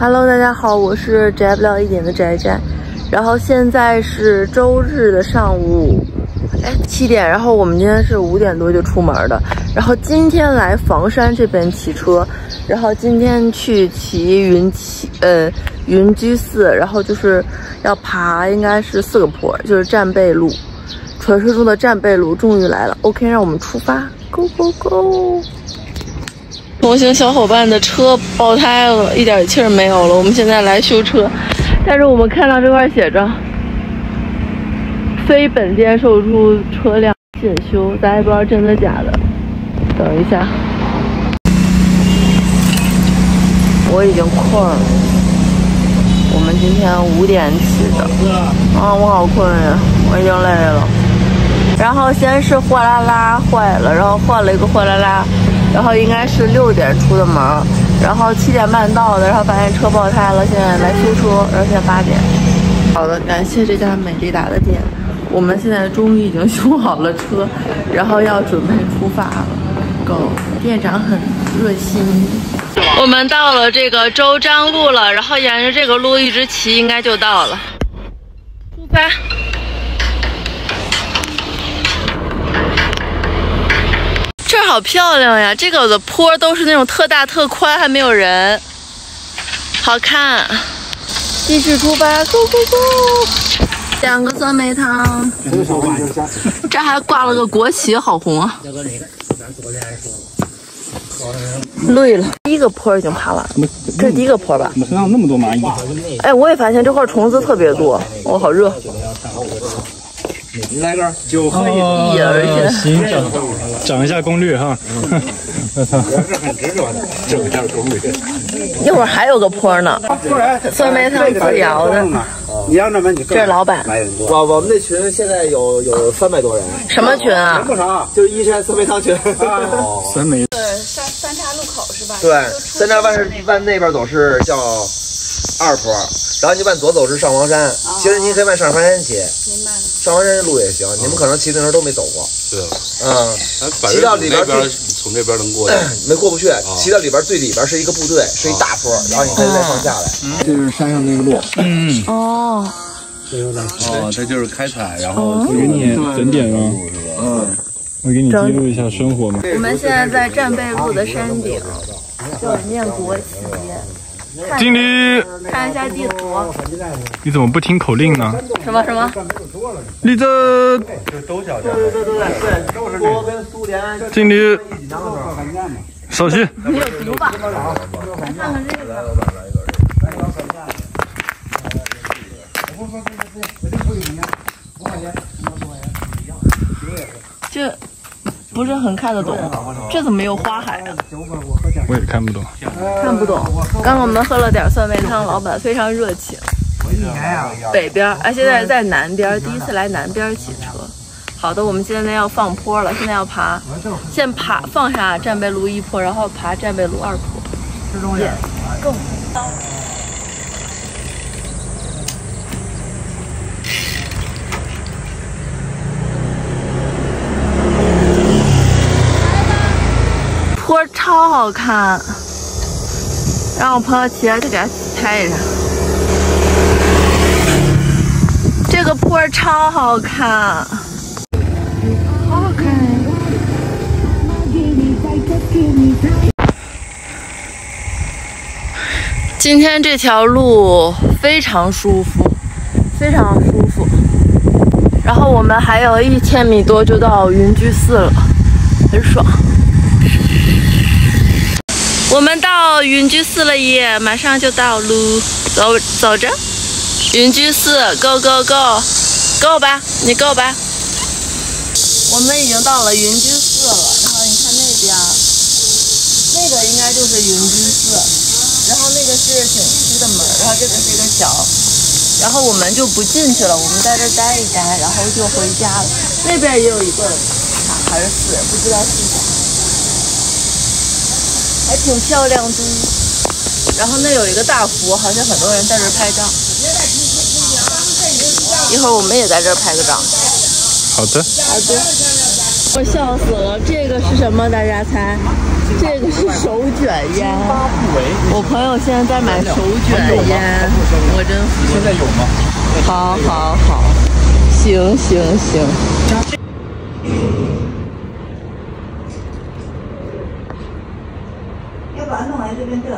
Hello，大家好，我是宅不了一点的宅宅。然后现在是周日的上午，哎，七点。然后我们今天是五点多就出门的。然后今天来房山这边骑车，然后今天去骑云骑呃云居寺，然后就是要爬，应该是四个坡，就是战备路，传说中的战备路终于来了。OK，让我们出发，Go Go Go！同行小伙伴的车爆胎了，一点气儿没有了。我们现在来修车，但是我们看到这块写着“非本店售出车辆检修”，咱也不知道真的假的。等一下，我已经困了。我们今天五点起的，啊，我好困呀，我已经累了。然后先是货拉拉坏了，然后换了一个货拉拉。然后应该是六点出的门，然后七点半到的，然后发现车爆胎了，现在来修车，然后现在八点。好的，感谢这家美利达的店，我们现在终于已经修好了车，然后要准备出发了。Go，店长很热心。我们到了这个周张路了，然后沿着这个路一直骑，应该就到了。出发。这儿好漂亮呀！这个的坡都是那种特大特宽，还没有人，好看。继续出发，Go Go Go！两个酸梅汤，这还挂了个国旗，好红啊！累了，第一个坡已经爬完，这是第一个坡吧？怎么身上那么多蚂蚁？哎，我也发现这块虫子特别多，我好热。你来根酒喝一而行，长长一下功率哈。我操，很执着的，整一下功率。一会儿还有个坡呢，酸梅汤自摇的。你让他们，你这是老板。我我们那群现在有有三百多人。什么群啊？不少，就是一山酸梅汤群。酸梅。对，三三岔路口是吧？对，三岔万是往那边走是叫二坡，然后你往左走是上黄山。其实你可以往上黄山骑。上黄山的路也行，你们可能骑自行车都没走过。对。嗯。骑到里边从这边能过去。没过不去，骑到里边最里边是一个部队，是一大坡，然后你可以再放下来。这是山上那个路。嗯。哦。哦，这就是开采，然后我给你整点啊。嗯。我给你记录一下生活嘛。我们现在在战备路的山顶，就念国旗。经理，看一下地图。你怎么不听口令呢？什么什么？立正。对对对对对，都是国跟苏联。经理，稍息。没有毒吧？来看看这个。这不是很看得懂，这怎么没有花海啊？我也看不懂，看不懂。刚刚我们喝了点酸梅汤，老板非常热情。北边，哎，现在在南边，第一次来南边骑车。好的，我们现在要放坡了，现在要爬，先爬放下战备路一坡，然后爬战备路二坡。吃东西，够。坡超好看，让我朋友骑着就给他拍一下。这个坡超好看，好好看。今天这条路非常舒服，非常舒服。然后我们还有一千米多就到云居寺了，很爽。我们到云居寺了耶，马上就到路，走走着。云居寺，Go Go Go，Go 吧，你 Go 吧。我们已经到了云居寺了，然后你看那边，那个应该就是云居寺，然后那个是景区的门，然后这个是一个桥，然后我们就不进去了，我们在这待一待，然后就回家了。那边也有一个塔还是寺，不知道是啥。还挺漂亮的，然后那有一个大佛，好像很多人在这拍照。一会儿我们也在这拍个照。好的。好的。我笑死了，这个是什么？大家猜？这个是手卷烟，我朋友现在在买手卷烟，我真服。现在有吗？好，好，好，行，行，行。弄来这边的。